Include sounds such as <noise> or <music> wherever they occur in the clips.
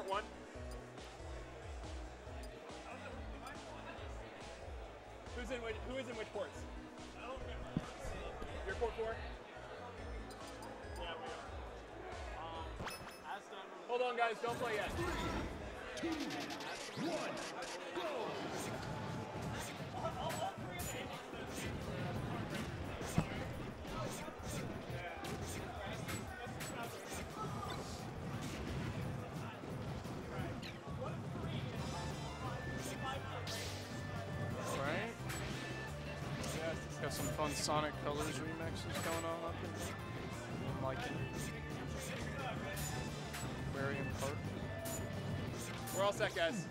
port one. Who's in which, who is in which ports? You're port four? Yeah, we are. Um, Hold on, guys. Don't play yet. Right? Got some fun Sonic Colors remixes going on up here. I'm liking in part. We're all set, guys.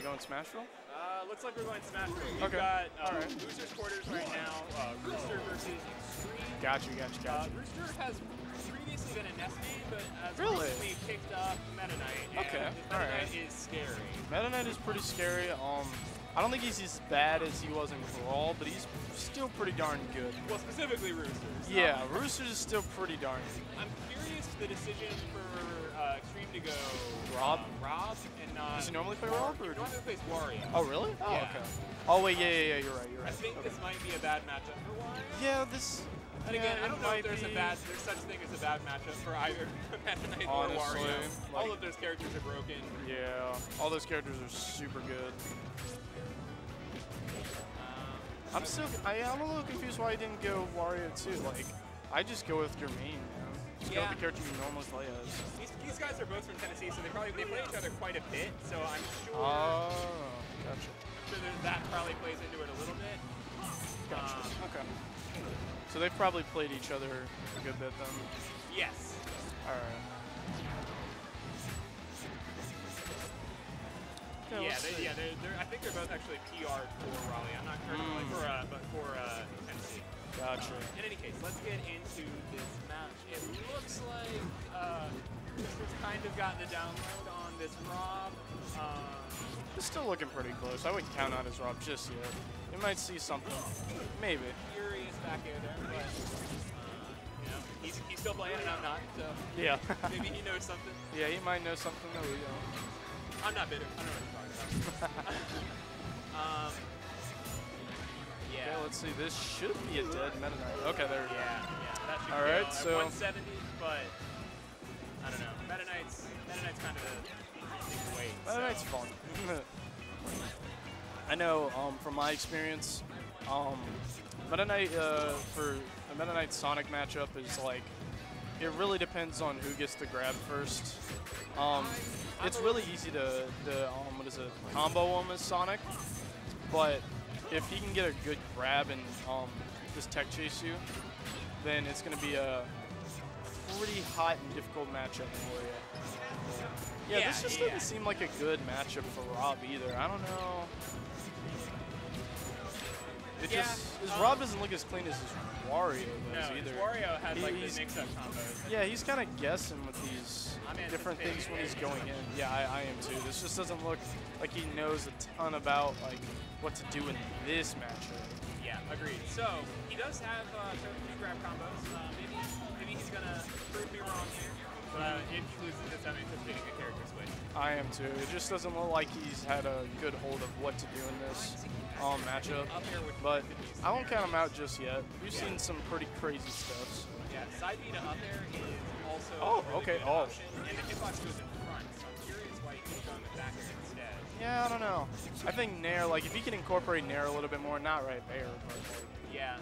They going Smashville? Uh, looks like we're going Smashville. We've Okay. got uh, All right. Boosters quarters right now. Uh, Rooster versus Xtreme. Gotcha, gotcha, Uh. Rooster has previously been a Nesby, but has Really? recently kicked up Meta Knight. and Okay, Meta all right. Knight is scary. Meta Knight is pretty scary. Um, I don't think he's as bad as he was in Brawl, but he's still pretty darn good. Well, specifically Roosters. Yeah, Um, Roosters is still pretty darn good. I'm curious the decision for to go Rob? uh, Rob and not. Does he normally play Rob, or He normally plays Wario. Oh, really? Oh, Yeah. okay. Oh, wait, yeah, yeah, yeah, you're right, you're right. I think okay. this might be a bad matchup for Wario. Yeah, this. And yeah, again, I don't know if there's a bad, there's such thing as a bad matchup for either <laughs> Meta Knight or Wario. like- All of those characters are broken. Yeah, all those characters are super good. Um, I'm still, I, I'm a little confused why I didn't go Wario too. Like, I just go with your main, man. Just go with the character you normally play as. These, these guys are both from Tennessee, so they probably they play each other quite a bit. So I'm sure, Oh, gotcha. I'm sure that, that probably plays into it a little bit. Gotcha. Um, okay. So they've probably played each other a good bit then. yes. All right. Okay, Yeah, they, yeah, they're, they're, I think they're both actually PR for Raleigh. I'm not sure like Mm. for, uh, but for uh, Tennessee. Gotcha. Um, in any case, let's get into this match. It looks like uh, Kind of got the download on this Rob. Um, It's still looking pretty close. I wouldn't count out his Rob just yet. You might see something. Maybe. Furious back here there, but uh, you know, he's, he's still playing and I'm not, so Yeah. <laughs> maybe he knows something. yeah, he might know something that we don't. I'm not bitter. I don't know what you're talking about. <laughs> um, yeah. Okay, let's see. This should be a dead Meta Knight. Okay, there we go. Yeah, yeah, that should All right, so- 170, but I don't know. Meta Knight's, Meta Knight's kind of a big weight. Meta so- Knight's fun. <laughs> I know um, from my experience, um, Meta Knight uh, for a Meta Knight Sonic matchup is like it really depends on who gets the grab first. Um, it's really easy to, to um, what is it combo him as Sonic, but if he can get a good grab and um, just tech chase you, then it's going to be a pretty hot and difficult matchup for you. Yeah, Yeah, this just yeah. doesn't seem like a good matchup for Rob either. I don't know. It Yeah, just his um, Rob doesn't look as clean as his Wario No, does either. Wario has like the mix-up combos. Yeah, he's kind of guessing with these I'm different things when he's going in. Yeah, I, I am too. This just doesn't look like he knows a ton about like what to do in this matchup. Yeah, agreed. So he does have uh, two grab combos. Uh, maybe maybe he's gonna prove me wrong here. But uh, if he loses this, I'm anticipating a character switch. I am too. It just doesn't look like he's had a good hold of what to do in this um, matchup. Up here with But I won't count him out just yet. We've Yeah. seen some pretty crazy stuff. Yeah, side B to up air is also Oh, a really okay, oh. option, and the hitbox goes in Yeah, I don't know. I think Nair, like if he can incorporate Nair a little bit more, not right there, but like, Yeah,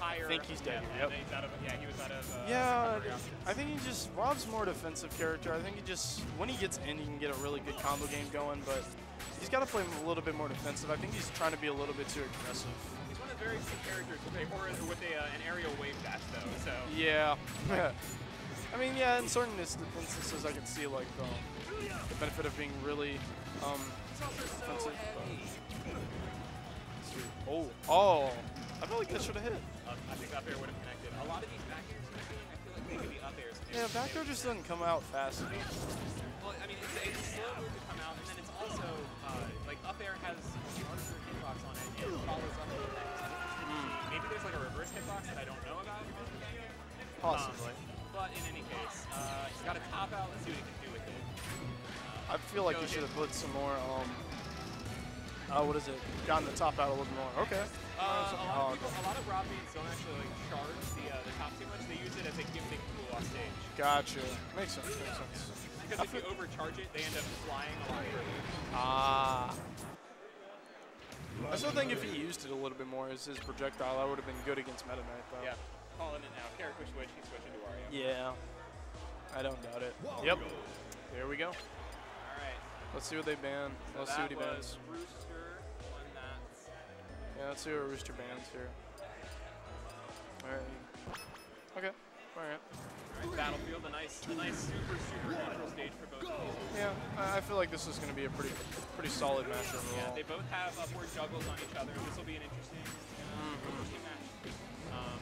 higher. think he's dead yeah, yep. he's of, yeah, he was out of. Uh, Yeah. I think he just Rob's more defensive character. I think he just when he gets in, he can get a really good combo game going, but he's got to play a little bit more defensive. I think he's trying to be a little bit too aggressive. He's one of the very few characters with a, or with a, uh, an aerial wave dash though. So Yeah. <laughs> I mean, yeah, in certain instances, I can see like um, the benefit of being really um, so defensive. heavy. but- Oh, oh! I feel like that should have hit. Uh, I think up air would have connected. A lot of these back airs in the game, I feel like they could be up airs. Yeah, back would- just doesn't come out fast enough. Well, I mean, it's, it's like you should have put some more. Um. Uh, what is it? Gotten the top out a little more. Okay. Uh, a, lot of people, a lot of raw beats don't actually like charge the, uh, the top too much. They use it as a gimmick tool off stage. Gotcha. Makes sense. Makes sense. Because if you overcharge it, they end up flying a lot further. Ah. I still think if he used it a little bit more as his projectile, that would have been good against Meta Knight, though. Yeah. Calling it now. Character switch. He's switching to Wario. Yeah. I don't doubt it. Yep. There we go. All right. Let's see what they ban. So Let's see what he bans. Rooster on that. Yeah, let's see what Rooster bans here. Alright. Okay. Alright. All right, Battlefield, a nice, a nice super, super neutral stage for both of these. Yeah, I I feel like this is going to be a pretty pretty solid match overall. Yeah, they both have upward juggles on each other. This will be an interesting, uh, interesting match. Um,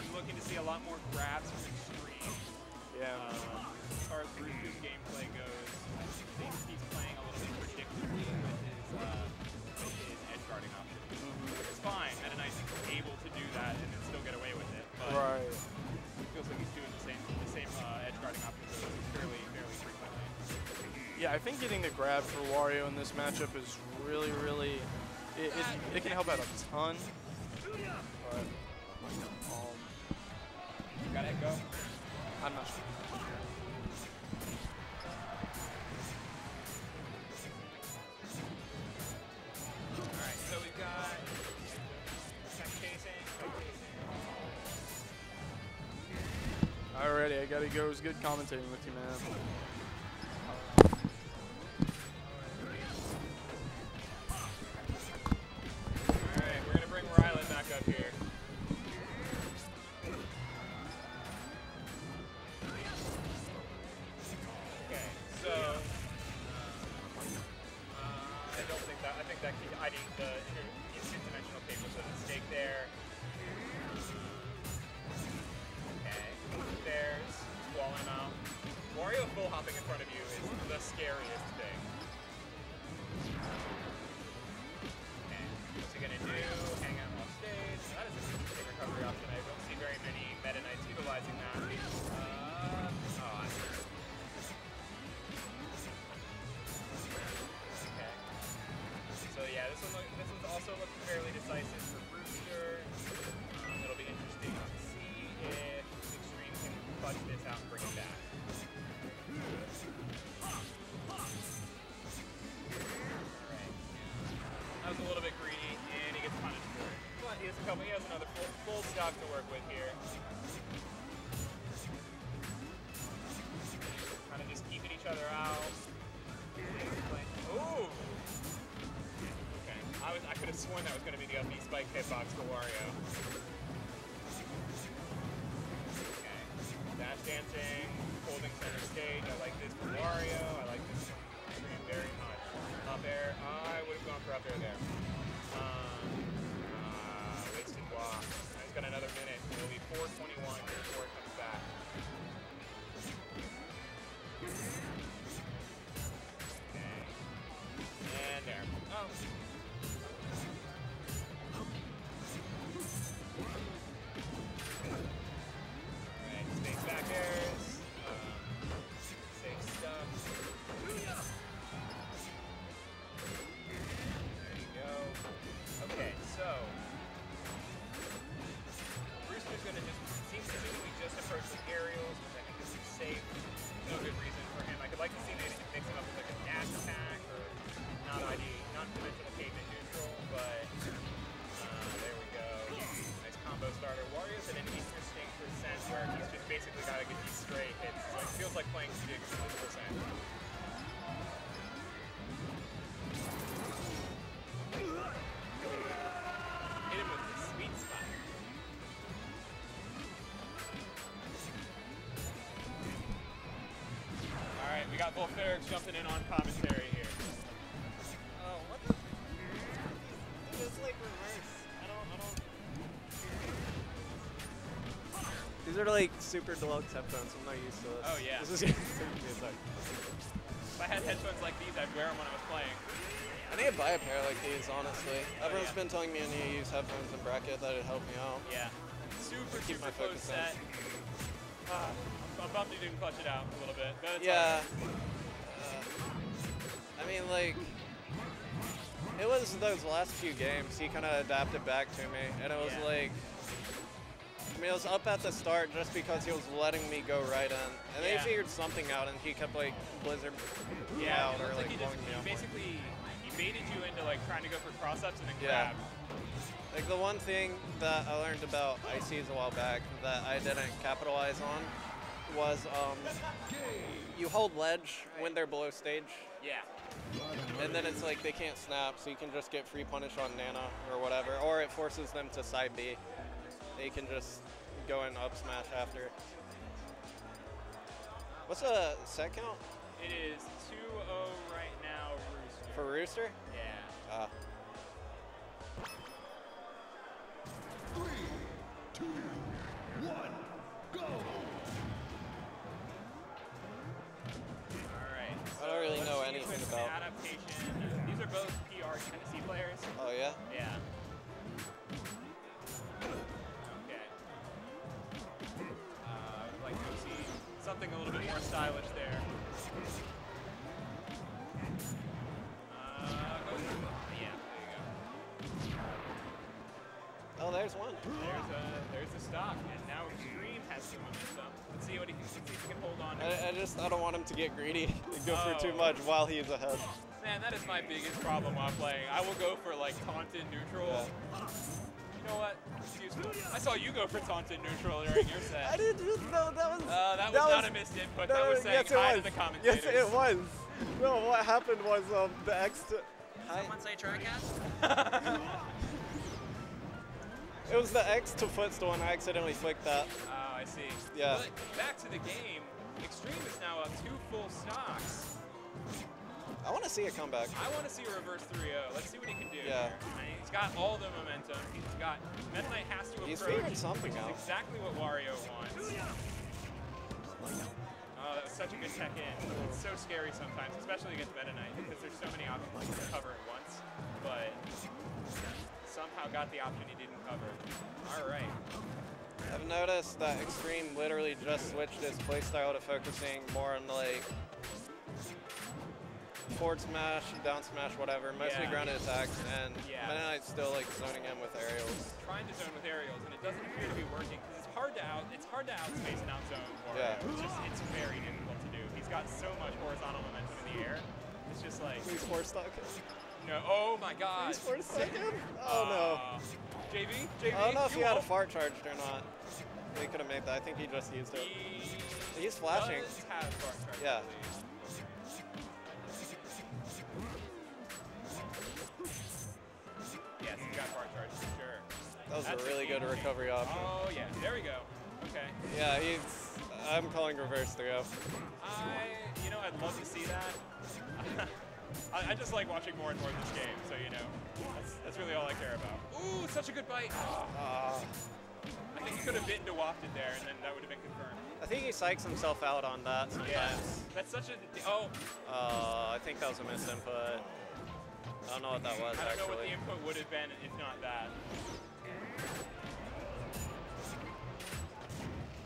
I'm looking to see a lot more grabs from Xtreme. Yeah. Um, as far as Rooster's gameplay goes, Yeah, I think getting the grab for Wario in this matchup is really, really. It, it, it can help out a ton. But. Um. I'm not sure. It was good commentating with you, man. Stock to work with here. Kind of just keeping each other out. Ooh. Okay. I was. I could have sworn that was going to be the up B spike hitbox for Wario. Okay. Dash dancing, holding center stage. I like this for Wario. I like this very much. Up air. I would have gone for up air there. Um, uh, wasted walk. Got another minute. It'll be 421 before it comes back. And there. Oh. We got both Erics jumping in on commentary here. Oh, what the? It's like reverse. I don't, I don't. These are like super deluxe headphones. I'm not used to this. Oh, yeah. This is gonna be a. If I had headphones like these, I'd wear them when I was playing. I need to buy a pair like these, honestly. Oh, Everyone's yeah. been telling me I need to use headphones and bracket. That'd help me out. Yeah. Super, Keep super my close focus in. set. I'm, I'm bummed you didn't clutch it out a little bit. But it's Yeah. Uh, I mean, like, it was those last few games. He kind of adapted back to me, and it was Yeah. like, I mean, it was up at the start just because he was letting me go right in, and then Yeah. he figured something out, and he kept like blizzard Yeah, out or like, like he, just, he basically he baited you into like trying to go for cross ups and then Yeah. grab. Like the one thing that I learned about ICs a while back that I didn't capitalize on was um, you hold ledge when they're below stage, Yeah. and then it's like they can't snap, so you can just get free punish on Nana or whatever, or it forces them to side B. They can just go and up smash after. What's a set count It is 2-0 right now, Rooster. for Rooster? yeah. Uh, Three, two, one, go! I don't really know anything about- adaptation. These are both PR Tennessee players. oh yeah. Yeah. Okay. Uh, like to see something a little bit more stylish there. Uh, go for- yeah, there you go. Oh, there's one. There's a there's the stock, and now Xtreme has some momentum. Let's see what he can see if he can hold on. I, I just I don't want him to get greedy <laughs> go for too Oh. much while he's ahead. Man, that is my biggest problem while playing. I will go for like taunted neutral. You know what? Excuse me. I saw you go for taunted neutral during your set. <laughs> I didn't just know that was. Uh, that was not a missed input. That was saying yes, it hi was. to the commentators. Yes, it was. No, what happened was um, the X. T- hi. Someone say TriCast? It was the X to footstool, and I accidentally clicked that. Oh, I see. Yeah. But back to the game. Xtreme is now up two full stocks. I want to see a comeback. I want to see a reverse 3-0. Let's see what he can do. Yeah. Here. He's got all the momentum. He's got Meta Knight has to He's approach. figured something which is exactly what Wario wants. Oh, that was such a good tech in. It's so scary sometimes, especially against Meta Knight, because there's so many options to cover at once. But somehow got the option he didn't cover. All right. I've noticed that Xtreme literally just switched his playstyle to focusing more on like forward smash, down smash, whatever, mostly Yeah. grounded attacks, and Yeah. Meta Knight's still like zoning him with aerials. Trying to zone with aerials, and it doesn't appear to be working because it's hard to out. It's hard to outspace and outzone Wario. Yeah. It's just it's very difficult to do. He's got so much horizontal momentum in the air. It's just like He's four stuck. no. Oh my God. He's four stuck him. Oh no. Uh, JV, JV. I don't know if you he had a won't- fart charged or not. He could have made that. I think he just used it. He He's flashing. Does have fart charge, Yeah. Yes, he's got fart charge for sure. That was That's a really good recovery option. Oh yeah, there we go. Okay. Yeah, he's. I'm calling reverse 3 I, you know, I'd love to see that. <laughs> I, I just like watching more and more of this game, so you know, that's, that's really all I care about. Ooh, such a good bite. Uh, I think he could have bitten to wafted there, and then that would have been confirmed. I think he psychs himself out on that sometimes. Yeah, that's such a. Oh, Uh, I think that was a missed input. I don't know what that was I don't know what the input would have been if not that.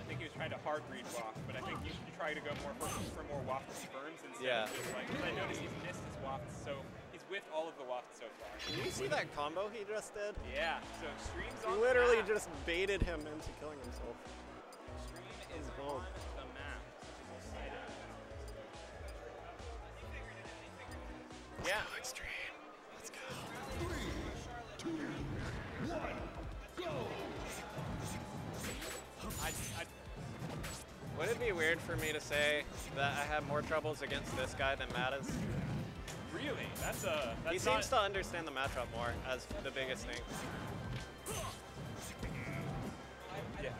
I think he was trying to hard read waft, but I think you should try to go more for, for more waft confirms instead Yeah. of just like. Because I noticed he's missed his wafts, so with all of the wafts so far. Did you see that combo he just did? Yeah, so Xtreme's He on literally the map. just baited him into killing himself. Xtreme is on the map. Yeah. Xtreme. Let's go. Three, two, one, go! I, I, Would it be weird for me to say that I have more troubles against this guy than Mattis? Really, that's a. That's He seems to understand the matchup more as the biggest thing. Yeah.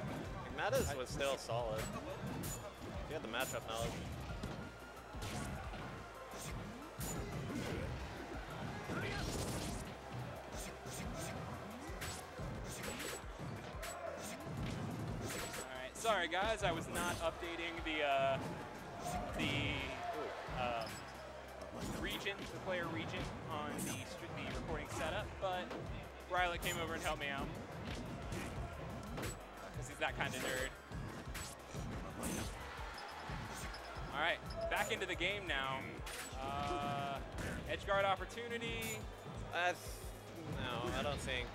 Like, Mattis was still solid. He had the matchup knowledge. Alright, sorry guys, I was not updating the uh, the um, 3D region, the player region on the, the recording setup, but Rylet came over and helped me out. Because he's that kind of nerd. All right, back into the game now. Uh, edge guard opportunity. That's, no, I don't think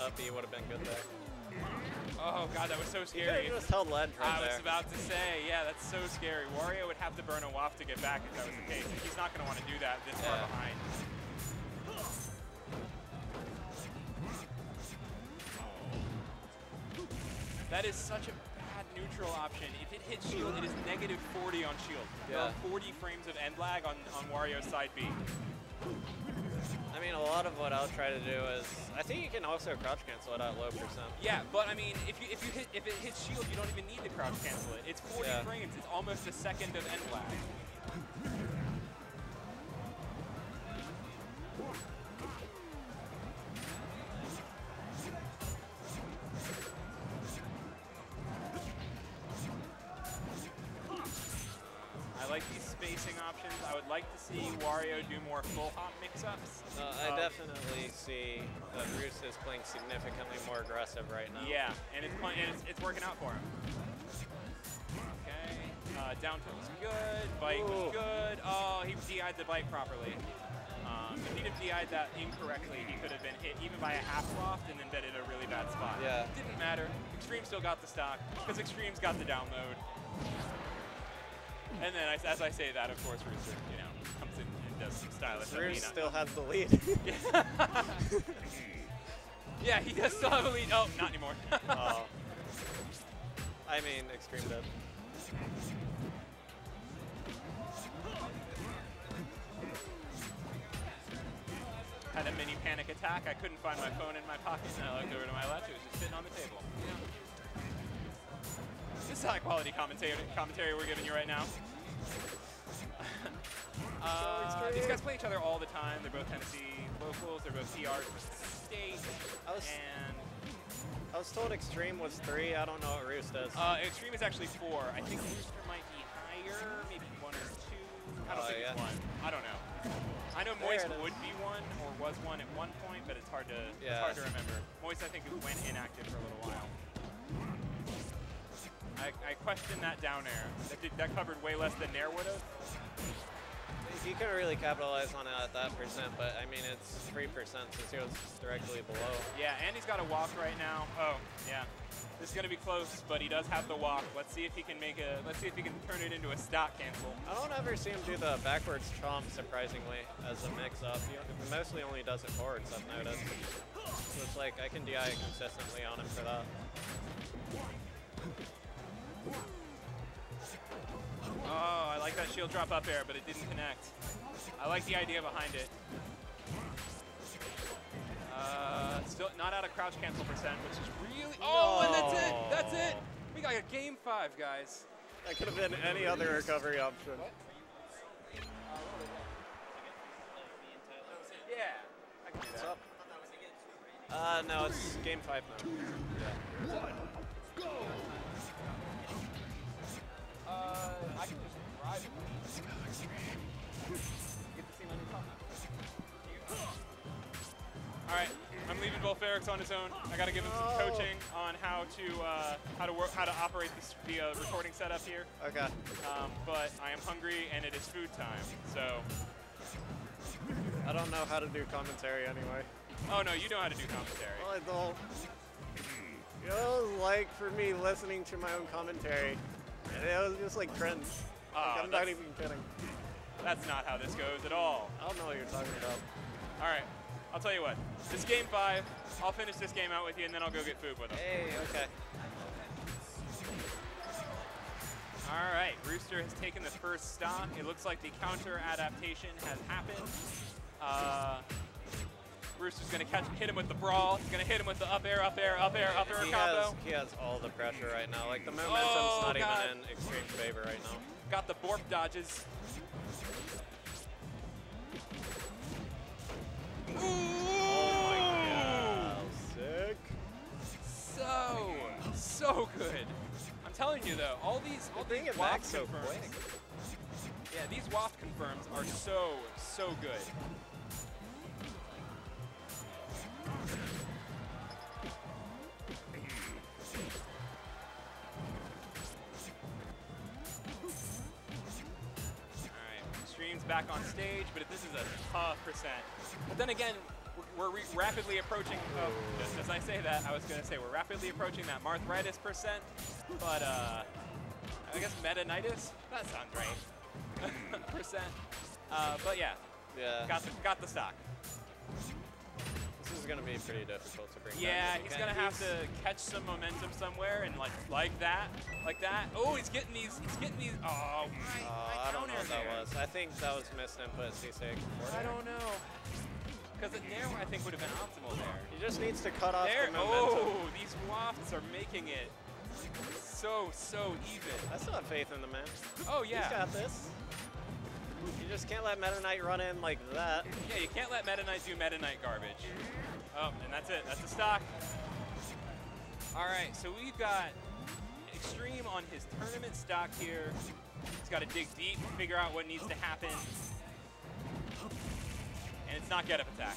up B would have been good there. Oh god, that was so scary. just held ledge right I was there. about to say, yeah, that's so scary. Wario would have to burn a waft to get back if that was the case. He's not going to want to do that this far behind. Oh. That is such a bad neutral option. If it hits shield, it is negative 40 on shield. There are 40 frames of end lag on, on Wario's side B. I mean, a lot of what I'll try to do is, I think you can also crouch cancel it at low percent. Yeah, but I mean, if you if you hit if it hits shield, you don't even need to crouch cancel it. It's 40 Yeah. frames. It's almost a second of end lag. That is playing significantly more aggressive right now. Yeah, and it's playing, and it's, it's working out for him. Okay, uh, down tilt's good. Bite was good. Oh, he DI'd the bite properly. Um, if he'd have DI'd that incorrectly, he could have been hit even by a half waft and then been in a really bad spot. Yeah. Didn't matter. Xtreme still got the stock because Xtreme's got the download. And then, as- I say that, of course, Rooster, you know, comes in and does some stylish. Roos Alina. still has the lead. <laughs> <laughs> Yeah, he does still have a lead. Oh, not anymore. <laughs> oh. I mean, Xtreme dead. Had a mini panic attack. I couldn't find my phone in my pocket, and I looked over to my left. It was just sitting on the table. This is high quality commentary, commentary we're giving you right now. <laughs> uh, these guys play each other all the time. They're both Tennessee locals. They're both ERs versus State. I was- And I was told Xtreme was three. I don't know what Roos does. uh, Xtreme is actually four. I think Rooster might be higher, maybe one or two. I don't Oh, think yeah. it's one. I don't know. I know Moist would be one or was one at one point, but it's hard to it's hard to remember. Moist, I think, went inactive for a little while. I, I question that down air. That, did, that covered way less than Nair would have. He couldn't really capitalize on it at that percent, but I mean, it's 3% since he was directly below. Yeah, and he's got a walk right now. Oh, yeah. This is gonna be close, but he does have the walk. Let's see if he can make a. Let's see if he can turn it into a stock cancel. I don't ever see him do the backwards chomp, surprisingly, as a mix-up. He mostly only does it forwards, I've noticed. So it's like, I can DI consistently on him for that. Oh, I like that shield drop up air, but it didn't connect. I like the idea behind it. Uh, still not out of crouch cancel percent, which is really. Oh, and that's it. That's it. We got a game five, guys. That could have been any other recovery option. Yeah. I can do What's that. up? Uh, no, it's game five now. Yeah. One, go! Uh, I can just drive it. Get to see my new car. All right, I'm leaving Volferix on his own. I got to give him some coaching on how to uh, how to work how to operate this, the uh, recording setup here. Okay. Um, but I am hungry and it is food time. So, I don't know how to do commentary anyway. oh no, you know how to do commentary. Well, I don't. It was like for me listening to my own commentary. It was just like cringe. Oh, like, I'm not that's- even kidding. That's not how this goes at all. I don't know what you're talking about. All right, I'll tell you what. This game five. I'll finish this game out with you and then I'll go get food with him. Hey, okay. All right, Rooster has taken the first stock. It looks like the counter adaptation has happened. Uh, Rooster's gonna catch, hit him with the brawl. He's gonna hit him with the up air, up air, up air, up air He combo. has, he has all the pressure right now. Like the momentum's Oh, not God. even in Xtreme favor right now. Got the borp dodges. Sick. So, so good. I'm telling you though, all these, all these it back waft so confirms. quick. Yeah, these waft confirms are so, so good. Stage, but this is a tough percent. But then again, we're, we're re- rapidly approaching, oh, just as I say that, I was going to say we're rapidly approaching that Marthritis percent, but uh, I guess Metanitis? That sounds right. <laughs> percent. Uh, but yeah, Yeah. got the, got the stock. This is gonna be pretty difficult to bring Yeah, back. he's gonna have to catch some momentum somewhere and like like that, like that. Oh, he's getting these. He's getting these. Oh, my, Uh, my I don't know counter what that was. I think that was missed input C6. I don't know. Because the nair I think would have been optimal there. He just needs to cut off There. the momentum. Oh, these wafts are making it so so even. I still have faith in the man. Oh yeah. He's got this. You just can't let Meta Knight run in like that. Yeah, you can't let Meta Knight do Meta Knight garbage. Oh, and that's it. That's the stock. All right, so we've got Xtreme on his tournament stock here. He's got to dig deep, figure out what needs to happen. And it's not get up attack.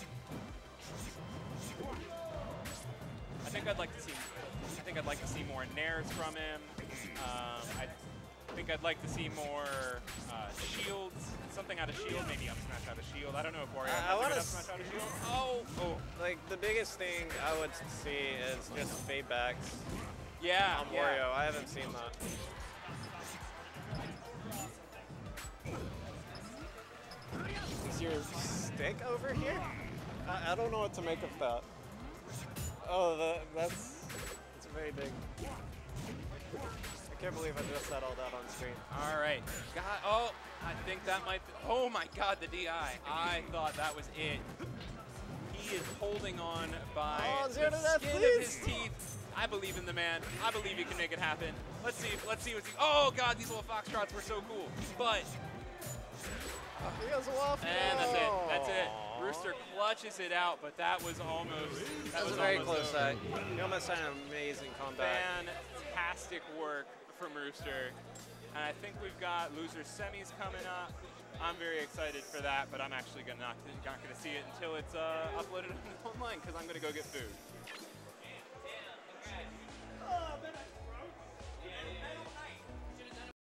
I think I'd like to see. I think I'd like to see more nairs from him. Um, I think I'd like to see more uh, shields, something out of shield, maybe up smash out of shield. I don't know if Wario I- I has a wanna good up smash out of shield. Oh, oh, Like the biggest thing I would see is just fade backs yeah, on yeah. Wario. I haven't seen that. Is your stick over here? I, I don't know what to make of that. Oh, the, that's it's very big. I can't believe I just said all that on screen. All right. God, oh, I think that might. Be, oh my God, the DI. I thought that was it. He is holding on by Oh, the zero to death, skin of his teeth. I believe in the man. I believe he can make it happen. Let's see. Let's see what's. He, oh God, these little foxtrots were so cool. But He goes off. and that's it. That's it. Oh. Rooster clutches it out, but that was almost. That was a very close over. set. You almost had an amazing comeback. Fantastic work from Rooster. And I think we've got loser semis coming up. I'm very excited for that, but I'm actually gonna not, not going to see it until it's uh, uploaded <laughs> online because I'm going to go get food. Oh,